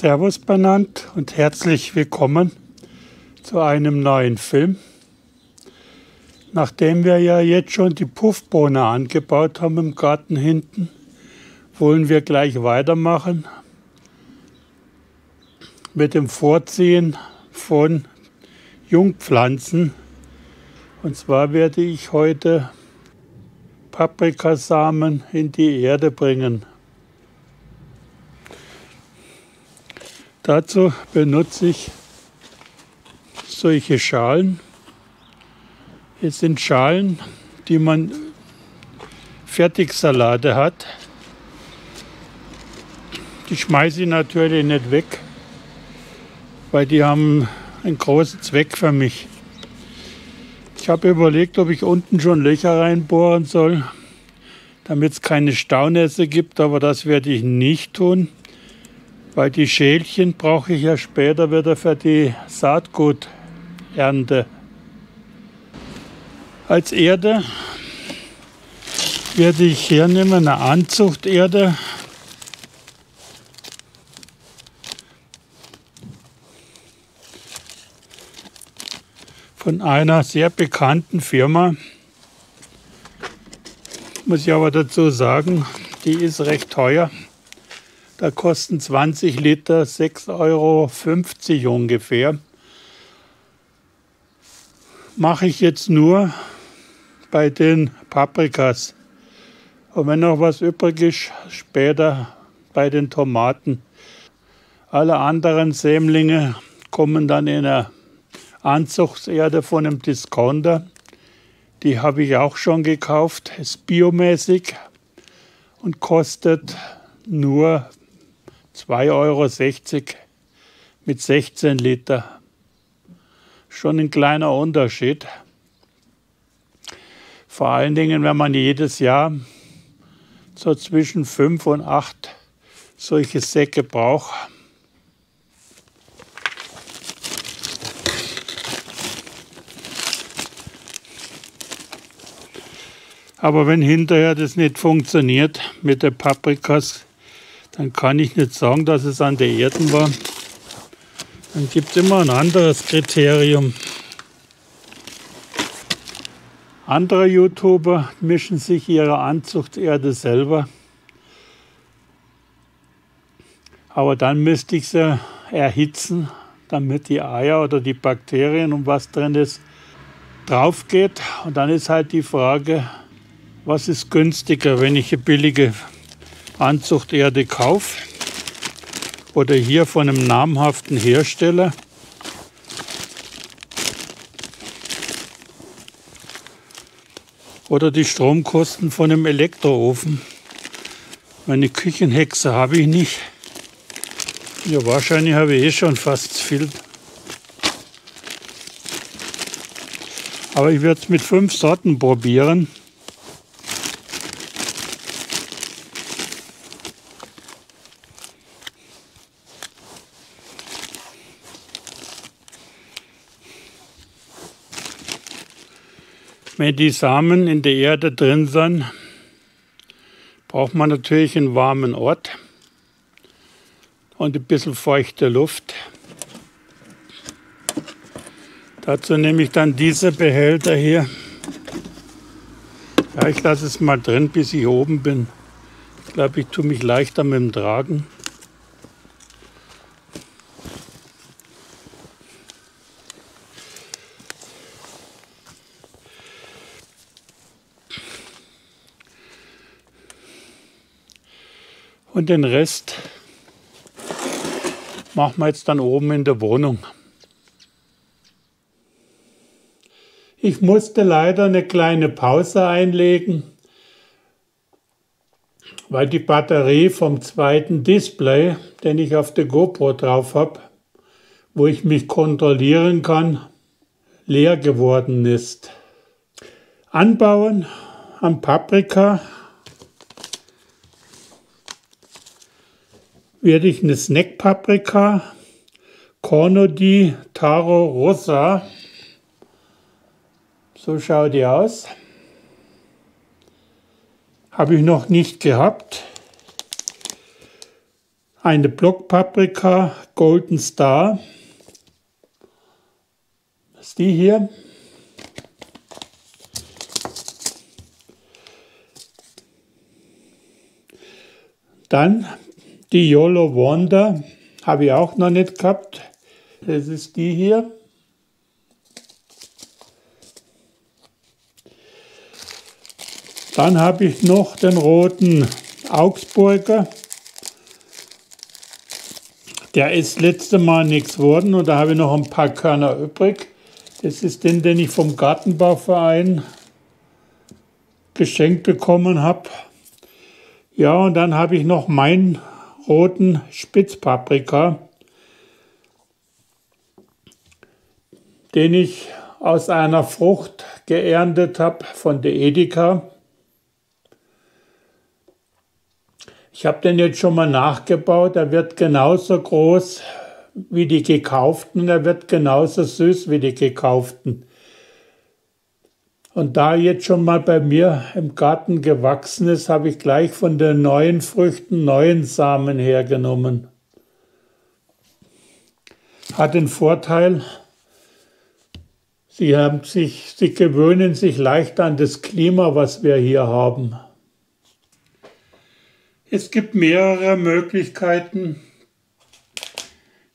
Servus benannt und herzlich willkommen zu einem neuen Film. Nachdem wir ja jetzt schon die Puffbohne angebaut haben im Garten hinten, wollen wir gleich weitermachen mit dem Vorziehen von Jungpflanzen. Und zwar werde ich heute Paprikasamen in die Erde bringen. Dazu benutze ich solche Schalen. Es sind Schalen, die man Fertigsalate hat. Die schmeiße ich natürlich nicht weg, weil die haben einen großen Zweck für mich. Ich habe überlegt, ob ich unten schon Löcher reinbohren soll, damit es keine Staunässe gibt, aber das werde ich nicht tun. Weil die Schälchen brauche ich ja später wieder für die Saatguternte. Als Erde werde ich hernehmen eine Anzuchterde. Von einer sehr bekannten Firma. Muss ich aber dazu sagen, die ist recht teuer. Da kosten 20 Liter 6,50 Euro ungefähr. Mache ich jetzt nur bei den Paprikas. Und wenn noch was übrig ist, später bei den Tomaten. Alle anderen Sämlinge kommen dann in eine Anzuchtserde von einem Discounter. Die habe ich auch schon gekauft, ist biomäßig und kostet nur 2,60 Euro mit 16 Liter. Schon ein kleiner Unterschied. Vor allen Dingen, wenn man jedes Jahr so zwischen fünf und acht solche Säcke braucht. Aber wenn hinterher das nicht funktioniert mit den Paprikas, dann kann ich nicht sagen, dass es an der Erden war. Dann gibt es immer ein anderes Kriterium. Andere YouTuber mischen sich ihre Anzuchterde selber. Aber dann müsste ich sie erhitzen, damit die Eier oder die Bakterien und was drin ist, drauf geht. Und dann ist halt die Frage, was ist günstiger, wenn ich eine billige Anzuchterde kaufe oder hier von einem namhaften Hersteller. Oder die Stromkosten von einem Elektroofen. Meine Küchenhexe habe ich nicht. Ja, wahrscheinlich habe ich eh schon fast zu viel. Aber ich werde es mit fünf Sorten probieren. Wenn die Samen in der Erde drin sind, braucht man natürlich einen warmen Ort und ein bisschen feuchte Luft. Dazu nehme ich dann diese Behälter hier. Ja, ich lasse es mal drin, bis ich oben bin. Ich glaube, ich tue mich leichter mit dem Tragen. Und den Rest machen wir jetzt dann oben in der Wohnung. Ich musste leider eine kleine Pause einlegen, weil die Batterie vom zweiten Display, den ich auf der GoPro drauf habe, wo ich mich kontrollieren kann, leer geworden ist. Anbauen am Paprika werde ich eine Snackpaprika Corno di Taro Rosa. So schaut die aus. Habe ich noch nicht gehabt. eine Blockpaprika Golden Star. Das ist die hier. Dann die YOLO Wonder habe ich auch noch nicht gehabt. Das ist die hier. Dann habe ich noch den roten Augsburger. Der ist letzte Mal nichts geworden und da habe ich noch ein paar Körner übrig. Das ist den, den ich vom Gartenbauverein geschenkt bekommen habe. Ja, und dann habe ich noch meinen roten Spitzpaprika, den ich aus einer Frucht geerntet habe von der Edeka. Ich habe den jetzt schon mal nachgebaut. Er wird genauso groß wie die gekauften. Er wird genauso süß wie die gekauften. Und da jetzt schon mal bei mir im Garten gewachsen ist, habe ich gleich von den neuen Früchten neuen Samen hergenommen. Hat den Vorteil, sie, haben sich, sie gewöhnen sich leicht an das Klima, was wir hier haben. Es gibt mehrere Möglichkeiten,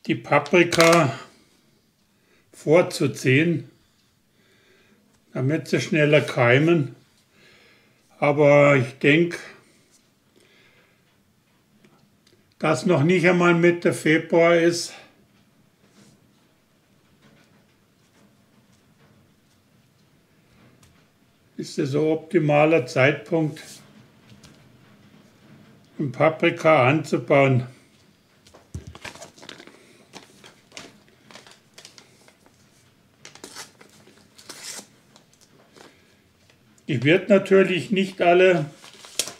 die Paprika vorzuziehen, damit sie schneller keimen. Aber ich denke, dass noch nicht einmal Mitte Februar ist, ist es ein optimaler Zeitpunkt, um Paprika anzubauen. Ich werde natürlich nicht alle,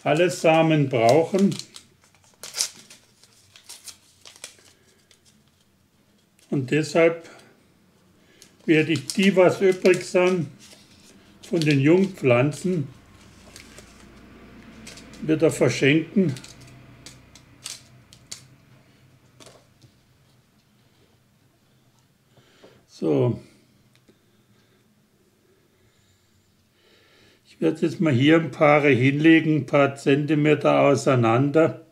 alle Samen brauchen. Und deshalb werde ich die, was übrig sind, von den Jungpflanzen wieder verschenken. So. Ich werde jetzt mal hier ein paar hinlegen, ein paar Zentimeter auseinander.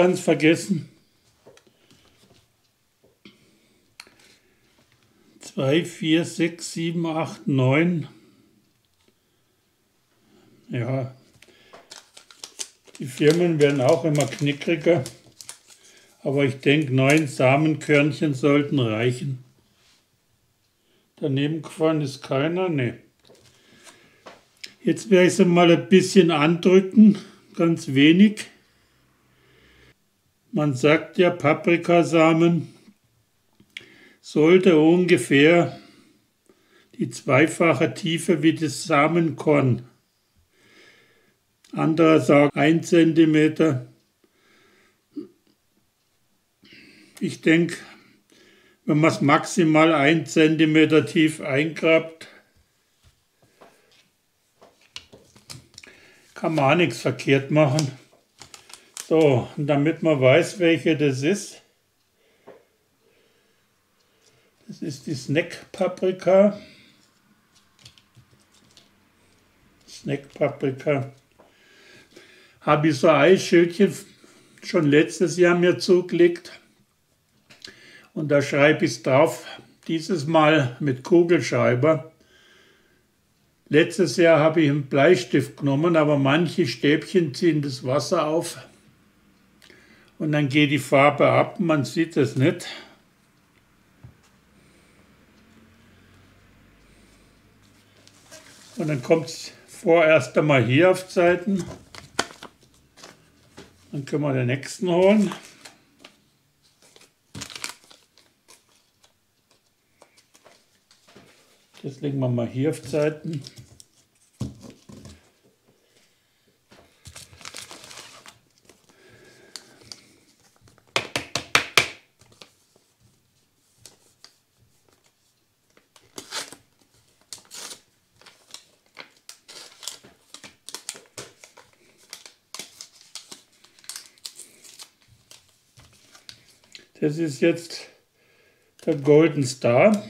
Ganz vergessen. Zwei, vier, sechs, sieben, acht, neun. Ja, die Firmen werden auch immer knickriger. Aber ich denke, neun Samenkörnchen sollten reichen. Daneben gefahren ist keiner, ne. Jetzt werde ich sie mal ein bisschen andrücken, ganz wenig. Man sagt ja, Paprikasamen sollte ungefähr die zweifache Tiefe wie das Samenkorn. Anderer sagt 1 cm. Ich denke, wenn man es maximal 1 cm tief eingrabt, kann man auch nichts verkehrt machen. So, damit man weiß, welche das ist, das ist die Snack Paprika. Snack Paprika. Habe ich so ein Eisschildchen schon letztes Jahr mir zugelegt. Und da schreibe ich es drauf, dieses Mal mit Kugelschreiber. Letztes Jahr habe ich einen Bleistift genommen, aber manche Stäbchen ziehen das Wasser auf und dann geht die Farbe ab, man sieht es nicht. Und dann kommt es vorerst einmal hier auf Seiten. Dann können wir den nächsten holen. Das legen wir mal hier auf Seiten. Das ist jetzt der Golden Star.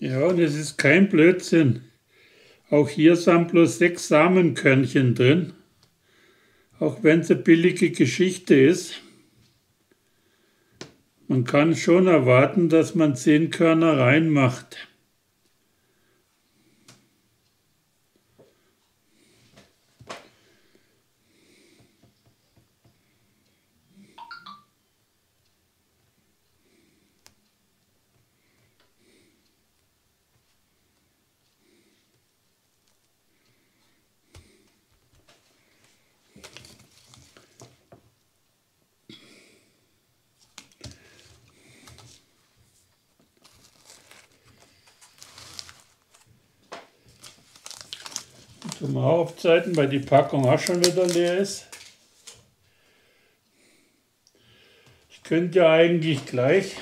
Ja, und es ist kein Blödsinn. Auch hier sind bloß sechs Samenkörnchen drin. Auch wenn es eine billige Geschichte ist. Man kann schon erwarten, dass man zehn Körner reinmacht. Zum Aufzeiten, weil die Packung auch schon wieder leer ist. Ich könnte ja eigentlich gleich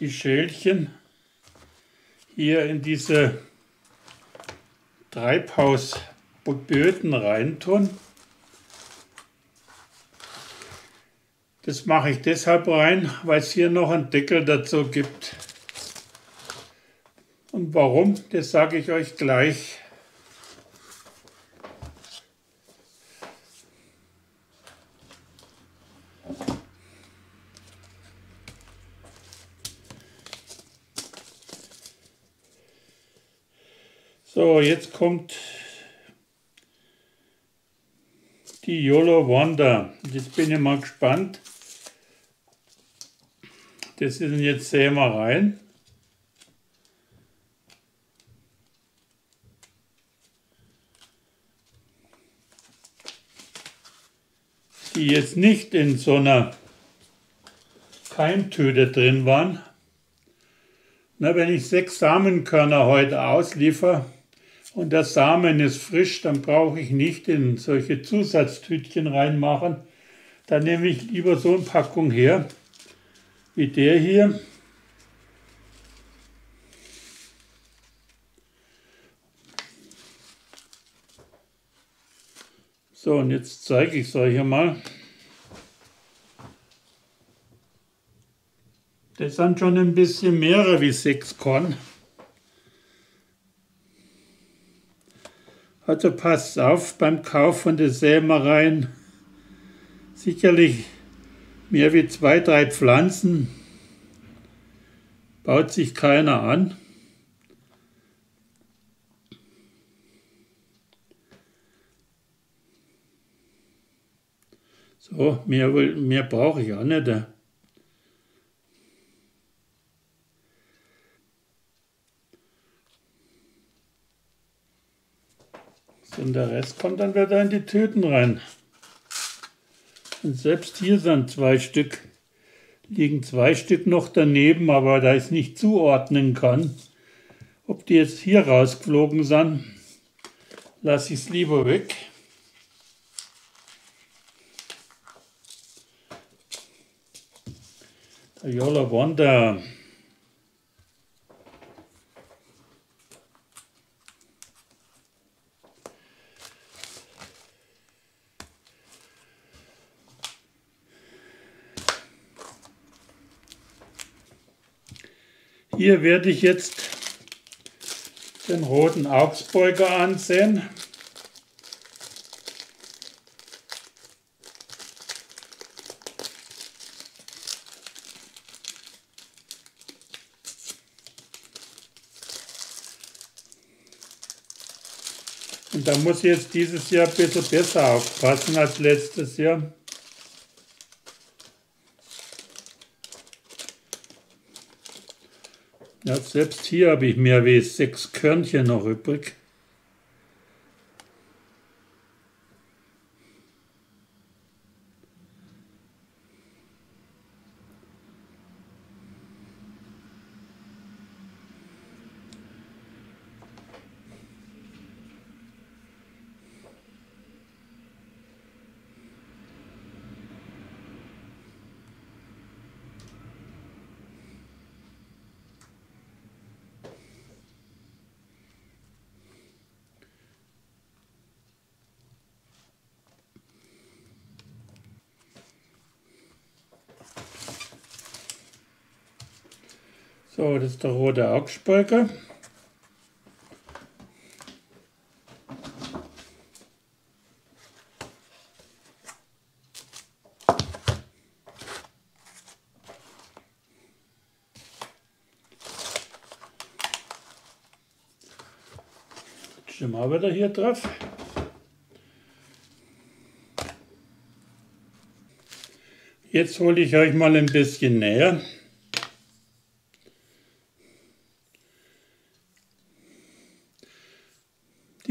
die Schälchen hier in diese Treibhausböden reintun. Das mache ich deshalb rein, weil es hier noch einen Deckel dazu gibt. Und warum, das sage ich euch gleich. So, jetzt kommt die YOLO Wonder. Jetzt bin ich mal gespannt, das ist jetzt säen wir rein. Die jetzt nicht in so einer Keimtüte drin waren. Na, wenn ich sechs Samenkörner heute ausliefer und der Samen ist frisch, dann brauche ich nicht in solche Zusatztütchen reinmachen. Dann nehme ich lieber so eine Packung her wie der hier. So, und jetzt zeige ich es euch mal. Das sind schon ein bisschen mehrere wie 6 Korn. Also passt auf beim Kauf von den Sämereien. Sicherlich mehr wie zwei, drei Pflanzen baut sich keiner an. So, mehr, mehr brauche ich auch nicht. Und der Rest kommt dann wieder in die Tüten rein. Selbst hier sind zwei Stück, liegen zwei Stück noch daneben, aber da ich es nicht zuordnen kann, ob die jetzt hier rausgeflogen sind, lasse ich es lieber weg. Yola Wonder Hier werde ich jetzt den roten Augsburger ansehen. Und da muss ich jetzt dieses Jahr ein bisschen besser aufpassen als letztes Jahr. Ja, selbst hier habe ich mehr wie sechs Körnchen noch übrig. So, das ist der rote Augspolker. Schon mal wieder hier drauf. Jetzt hole ich euch mal ein bisschen näher.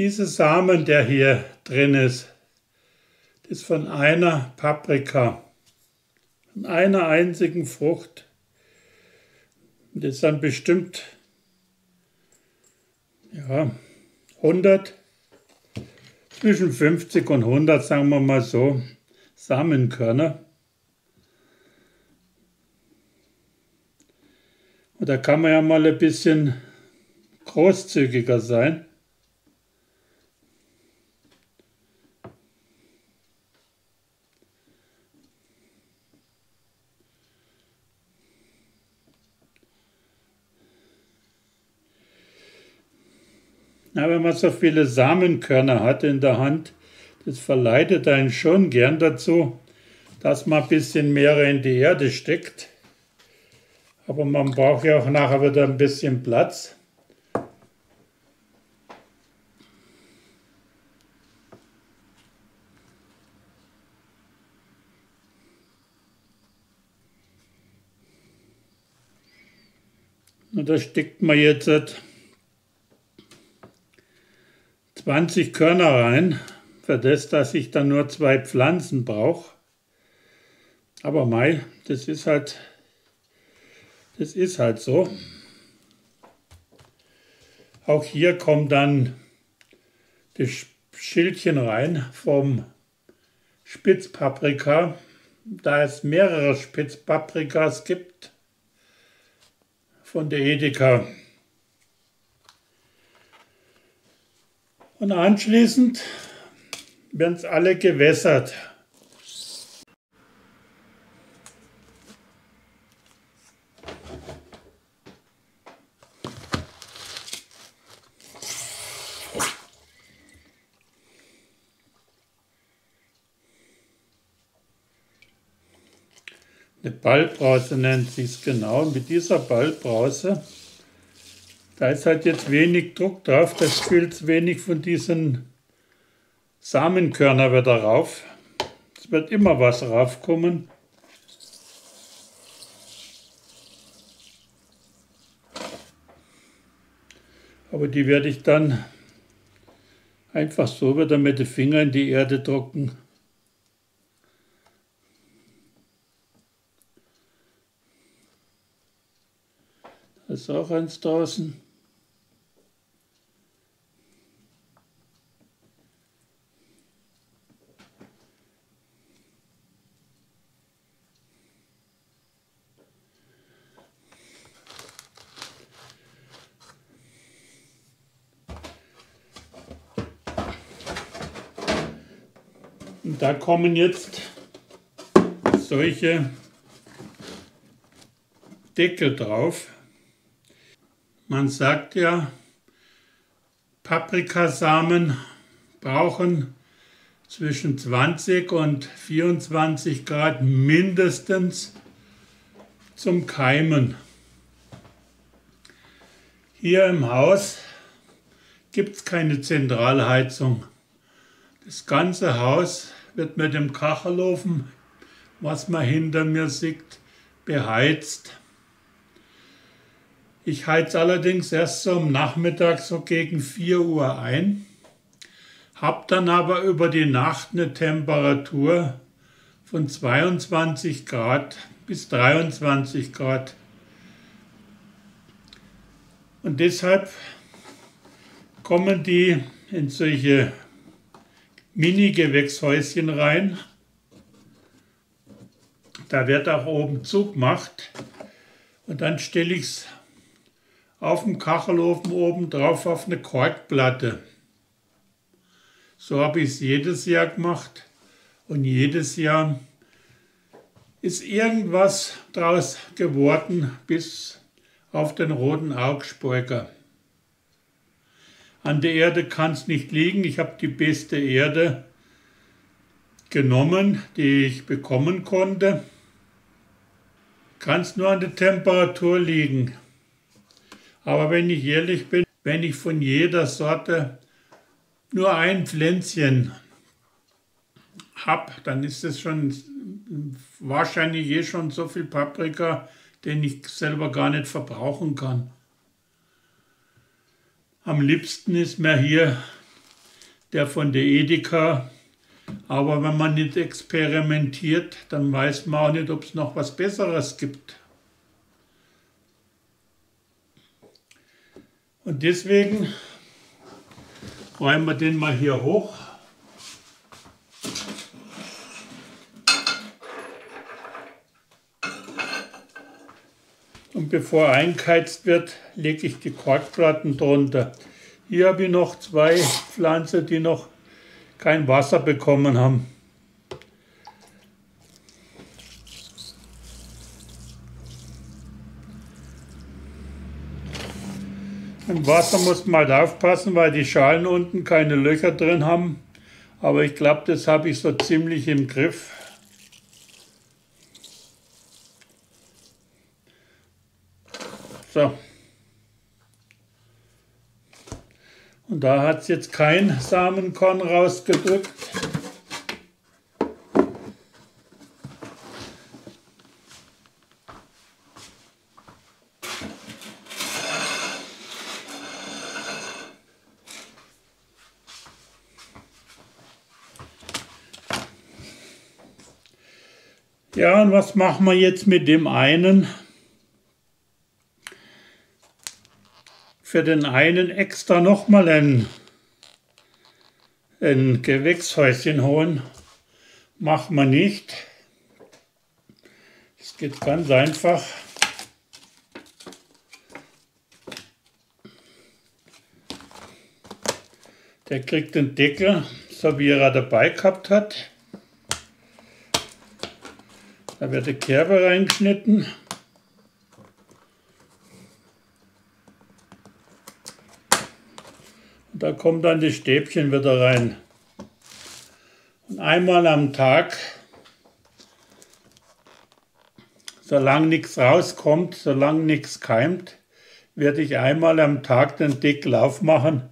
Dieser Samen, der hier drin ist, ist von einer Paprika, von einer einzigen Frucht. Das sind bestimmt ja, 100, zwischen 50 und 100, sagen wir mal so, Samenkörner. Und da kann man ja mal ein bisschen großzügiger sein. Na, wenn man so viele Samenkörner hat in der Hand, das verleitet einen schon gern dazu, dass man ein bisschen mehr in die Erde steckt. Aber man braucht ja auch nachher wieder ein bisschen Platz. Und da steckt man jetzt 20 Körner rein, für das, dass ich dann nur zwei Pflanzen brauche. Aber Mai, das ist halt, das ist halt so. Auch hier kommt dann das Schildchen rein vom Spitzpaprika. Da es mehrere Spitzpaprikas gibt von der Edeka. Und anschließend werden es alle gewässert. Eine Ballbrause nennt sich es genau. Mit dieser Ballbrause da ist halt jetzt wenig Druck drauf, das spielt wenig von diesen Samenkörner wieder rauf. Es wird immer was raufkommen. Aber die werde ich dann einfach so wieder mit den Fingern in die Erde drücken. Da ist auch eins draußen. Da kommen jetzt solche Deckel drauf. Man sagt ja, Paprikasamen brauchen zwischen 20 und 24 Grad mindestens zum Keimen. Hier im Haus gibt es keine Zentralheizung. Das ganze Haus wird mit dem Kachelofen, was man hinter mir sieht, beheizt. Ich heiz allerdings erst so am Nachmittag so gegen 4 Uhr ein, habe dann aber über die Nacht eine Temperatur von 22 Grad bis 23 Grad. Und deshalb kommen die in solche Mini-Gewächshäuschen rein. Da wird auch oben zugemacht und dann stelle ich es auf dem Kachelofen oben drauf auf eine Korkplatte. So habe ich es jedes Jahr gemacht und jedes Jahr ist irgendwas draus geworden bis auf den roten Augspeuker. An der Erde kann es nicht liegen. Ich habe die beste Erde genommen, die ich bekommen konnte. Kann es nur an der Temperatur liegen. Aber wenn ich ehrlich bin, wenn ich von jeder Sorte nur ein Pflänzchen habe, dann ist es schon wahrscheinlich eh schon so viel Paprika, den ich selber gar nicht verbrauchen kann. Am liebsten ist mir hier der von der Edeka, aber wenn man nicht experimentiert, dann weiß man auch nicht, ob es noch was Besseres gibt. Und deswegen räumen wir den mal hier hoch. Und bevor eingeheizt wird, lege ich die Korkplatten drunter. Hier habe ich noch zwei Pflanzen, die noch kein Wasser bekommen haben. Im Wasser muss man halt aufpassen, weil die Schalen unten keine Löcher drin haben. Aber ich glaube, das habe ich so ziemlich im Griff. So. Und da hat es jetzt kein Samenkorn rausgedrückt. Ja, und was machen wir jetzt mit dem einen? Für den einen extra nochmal ein, ein Gewächshäuschen holen. Machen wir nicht. Es geht ganz einfach. Der kriegt den Deckel, so wie er dabei gehabt hat. Da wird die Kerbe reingeschnitten. Da kommt dann die Stäbchen wieder rein. Und einmal am Tag, solange nichts rauskommt, solange nichts keimt, werde ich einmal am Tag den Deckel aufmachen,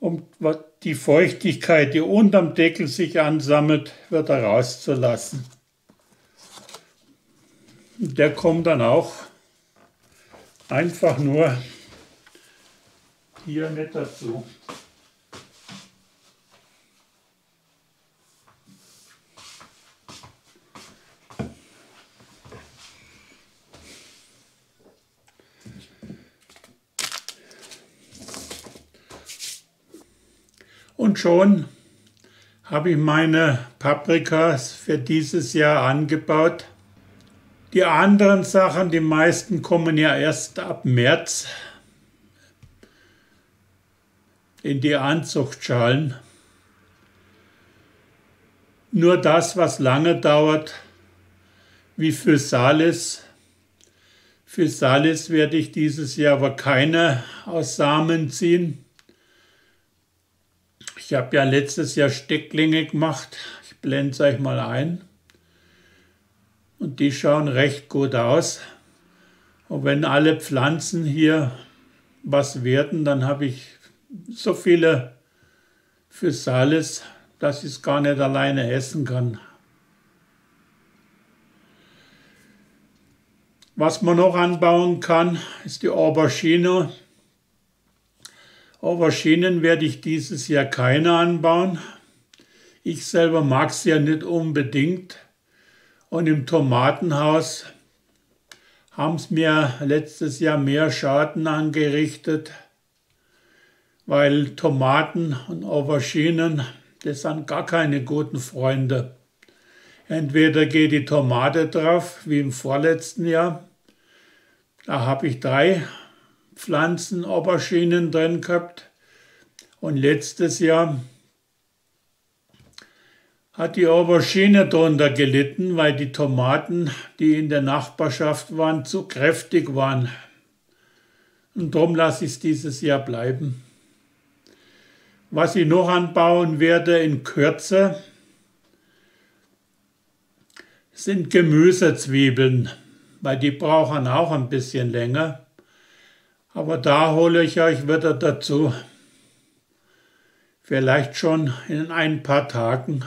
um die Feuchtigkeit, die unterm Deckel sich ansammelt, wieder rauszulassen. Der kommt dann auch einfach nur hier nicht dazu. Und schon habe ich meine Paprikas für dieses Jahr angebaut. Die anderen Sachen, die meisten kommen ja erst ab März in die Anzuchtschalen. Nur das, was lange dauert, wie für Salis. Für Salis werde ich dieses Jahr aber keine aus Samen ziehen. Ich habe ja letztes Jahr Stecklinge gemacht. Ich blende es euch mal ein. Und die schauen recht gut aus. Und wenn alle Pflanzen hier was werden, dann habe ich so viele fürs alles, dass ich es gar nicht alleine essen kann. Was man noch anbauen kann, ist die Aubergine. Auberginen werde ich dieses Jahr keine anbauen. Ich selber mag sie ja nicht unbedingt. Und im Tomatenhaus haben es mir letztes Jahr mehr Schaden angerichtet, weil Tomaten und Auberginen, das sind gar keine guten Freunde. Entweder geht die Tomate drauf, wie im vorletzten Jahr. Da habe ich drei Pflanzen Auberginen drin gehabt. Und letztes Jahr hat die Aubergine darunter gelitten, weil die Tomaten, die in der Nachbarschaft waren, zu kräftig waren. Und darum lasse ich es dieses Jahr bleiben. Was ich noch anbauen werde in Kürze, sind Gemüsezwiebeln, weil die brauchen auch ein bisschen länger. Aber da hole ich euch wieder dazu. Vielleicht schon in ein paar Tagen